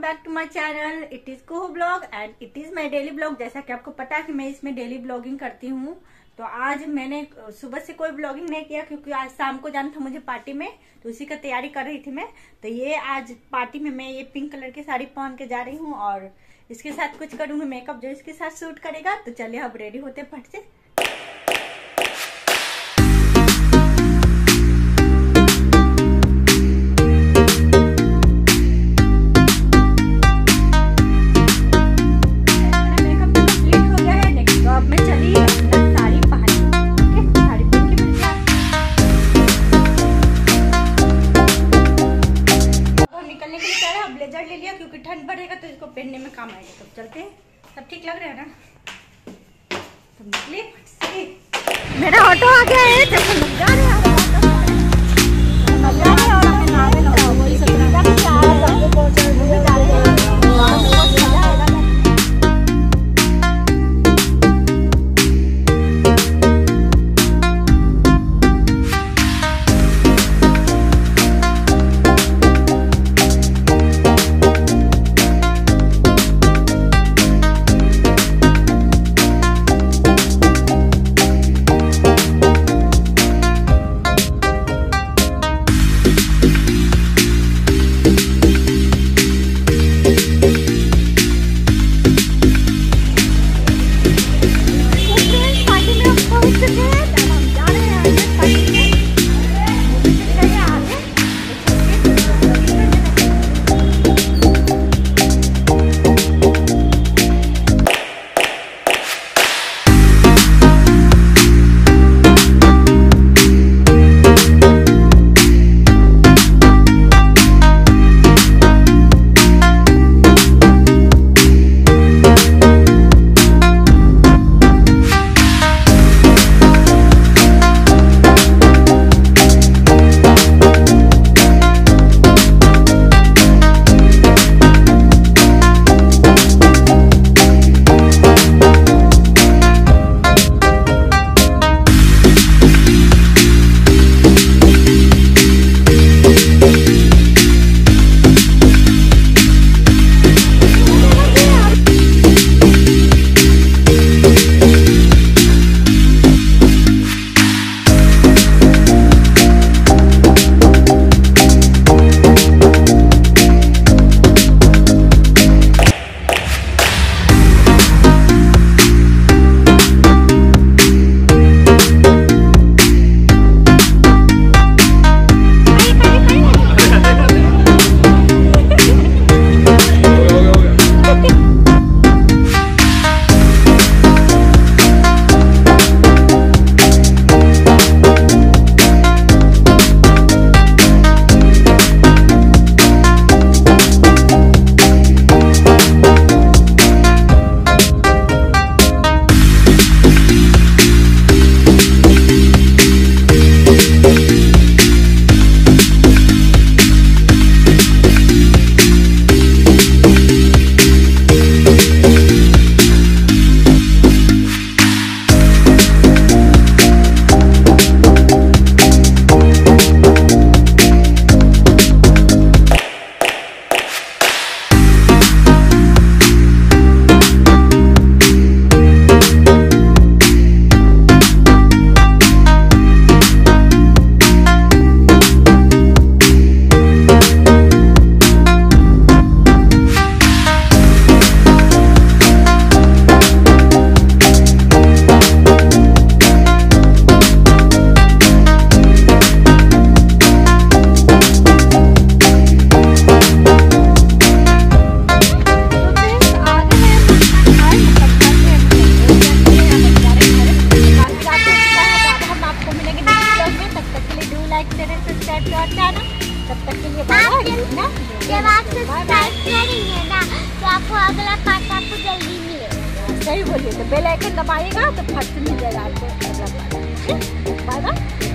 My channel it is Koh blog and it is my daily blog जैसा कि आपको पता है कि मैं इसमें डेली ब्लॉगिंग करती हूँ। तो आज मैंने सुबह से कोई ब्लॉगिंग नहीं किया क्योंकि आज शाम को जाना था मुझे पार्टी में तो उसी का तैयारी कर रही थी मैं। तो ये आज पार्टी में मैं ये पिंक कलर की साड़ी पहन के जा रही हूँ और इसके साथ कुछ करूँगी। मेकअप जो इसके साथ सूट करेगा तो चलिए अब रेडी होते फट से। पहनने में काम आएगा। तो चलते हैं। सब ठीक लग रहा है ना? तो निकले मेरा ऑटो आ गया है जब हम जा हैं। सही बोलिए तो बेल आइकन दबाइएगा तो फट से मिल जाएगा आपको। अगला पार्ट बाय बाय